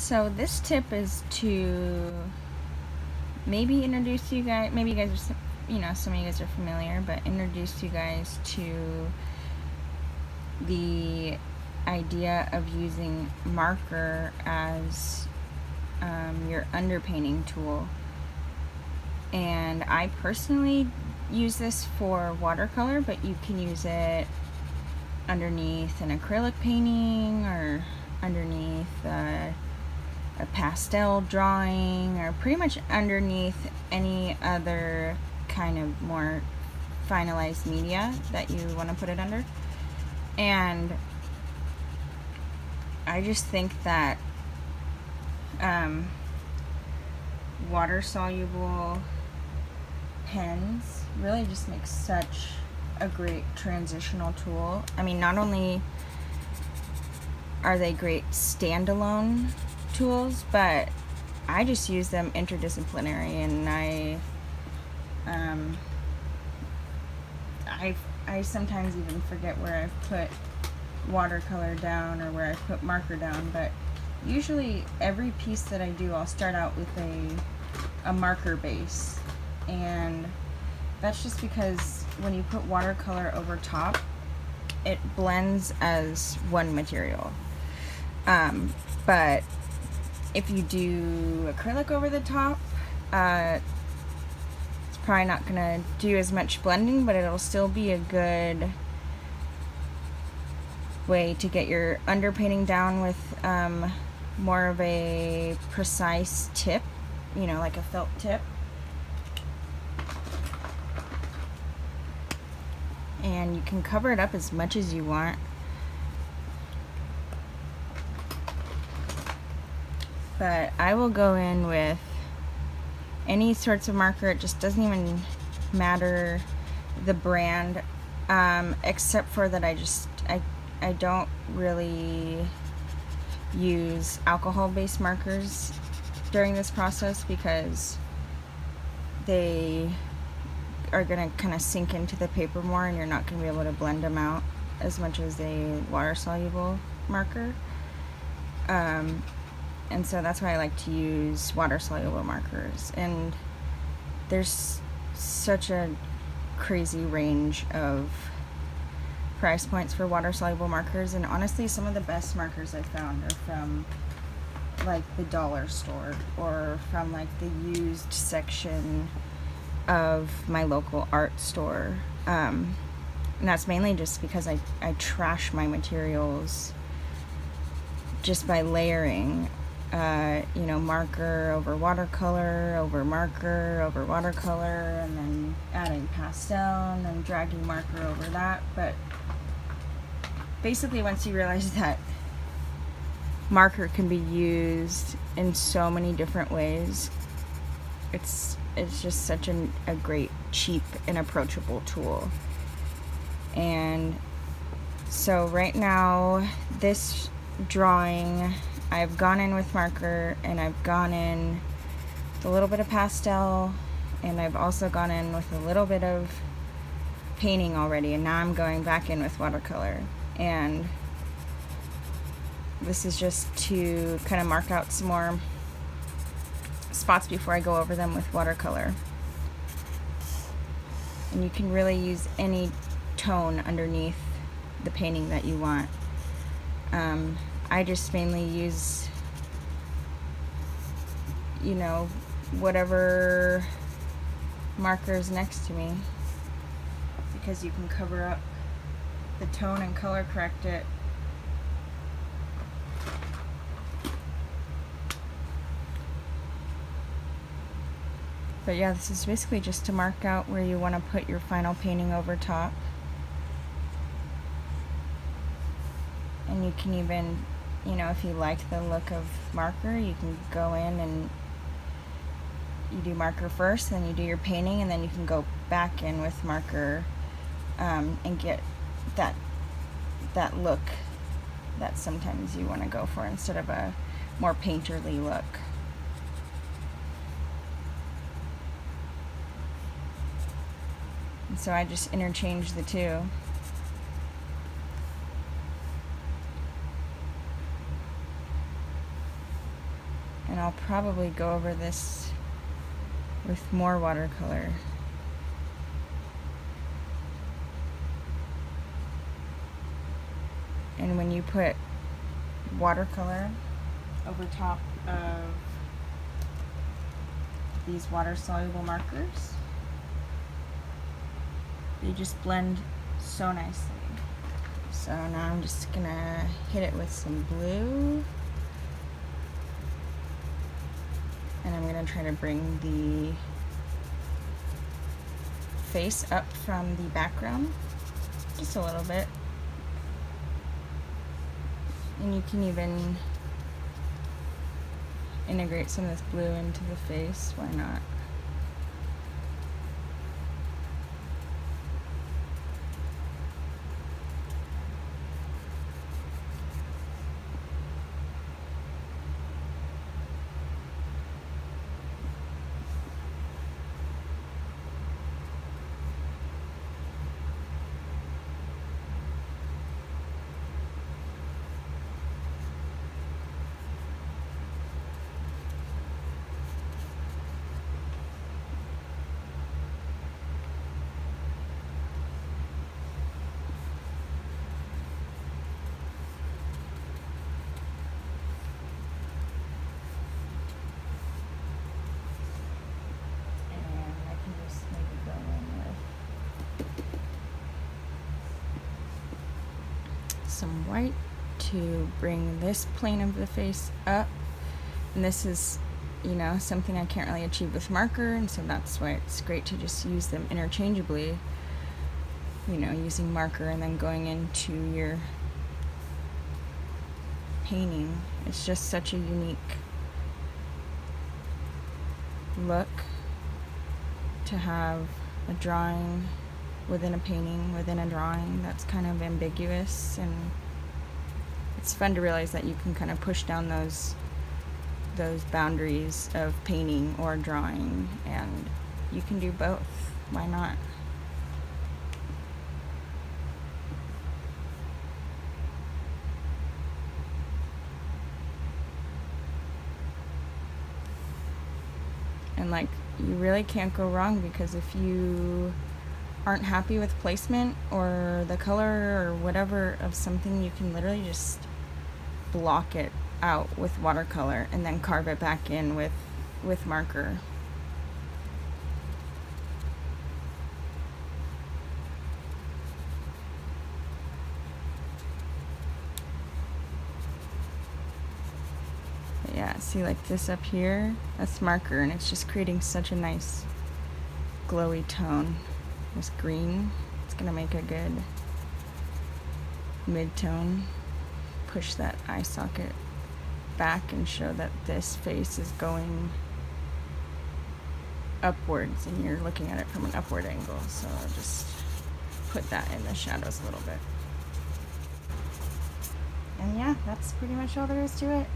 So this tip is to maybe introduce you guys, maybe you guys are, you know, some of you guys are familiar, but introduce you guys to the idea of using marker as um, your underpainting tool. And I personally use this for watercolor, but you can use it underneath an acrylic painting or underneath a, a pastel drawing or pretty much underneath any other kind of more finalized media that you want to put it under. And I just think that um, water soluble pens really just make such a great transitional tool. I mean, not only are they great standalone tools, but I just use them interdisciplinary and I um, I I sometimes even forget where I've put watercolor down or where I've put marker down, but usually every piece that I do I'll start out with a a marker base. And that's just because when you put watercolor over top it blends as one material. Um, but if you do acrylic over the top uh, it's probably not gonna do as much blending but it'll still be a good way to get your underpainting down with um, more of a precise tip you know like a felt tip. And you can cover it up as much as you want but I will go in with any sorts of marker it just doesn't even matter the brand um, except for that I just I, I don't really use alcohol based markers during this process because they are going to kind of sink into the paper more and you're not going to be able to blend them out as much as a water soluble marker. Um, and so that's why I like to use water soluble markers. And there's such a crazy range of price points for water soluble markers. And honestly, some of the best markers I found are from like the dollar store or from like the used section of my local art store. Um, and that's mainly just because I, I trash my materials just by layering, uh, you know, marker over watercolor, over marker, over watercolor, and then adding pastel and then dragging marker over that. But basically, once you realize that marker can be used in so many different ways, it's it's just such an, a great, cheap, and approachable tool. And so right now, this drawing, I've gone in with marker and I've gone in with a little bit of pastel and I've also gone in with a little bit of painting already and now I'm going back in with watercolor and this is just to kind of mark out some more spots before I go over them with watercolor. And you can really use any tone underneath the painting that you want. Um, I just mainly use, you know, whatever markers next to me because you can cover up the tone and color correct it But yeah, this is basically just to mark out where you want to put your final painting over top. And you can even, you know, if you like the look of marker, you can go in and you do marker first, then you do your painting, and then you can go back in with marker um, and get that that look that sometimes you want to go for instead of a more painterly look. And so I just interchange the two. I'll probably go over this with more watercolor. And when you put watercolor over top of these water soluble markers, they just blend so nicely. So now I'm just gonna hit it with some blue. And I'm gonna try to bring the face up from the background just a little bit. And you can even integrate some of this blue into the face, why not? Some white to bring this plane of the face up. And this is, you know, something I can't really achieve with marker, and so that's why it's great to just use them interchangeably. You know, using marker and then going into your painting. It's just such a unique look to have a drawing within a painting, within a drawing that's kind of ambiguous and it's fun to realize that you can kind of push down those those boundaries of painting or drawing and you can do both. Why not? And like you really can't go wrong because if you aren't happy with placement or the color or whatever of something, you can literally just block it out with watercolor and then carve it back in with with marker. Yeah, see like this up here, that's marker and it's just creating such a nice glowy tone. This green, it's gonna make a good mid-tone. Push that eye socket back and show that this face is going upwards and you're looking at it from an upward angle. So I'll just put that in the shadows a little bit. And yeah, that's pretty much all there is to it.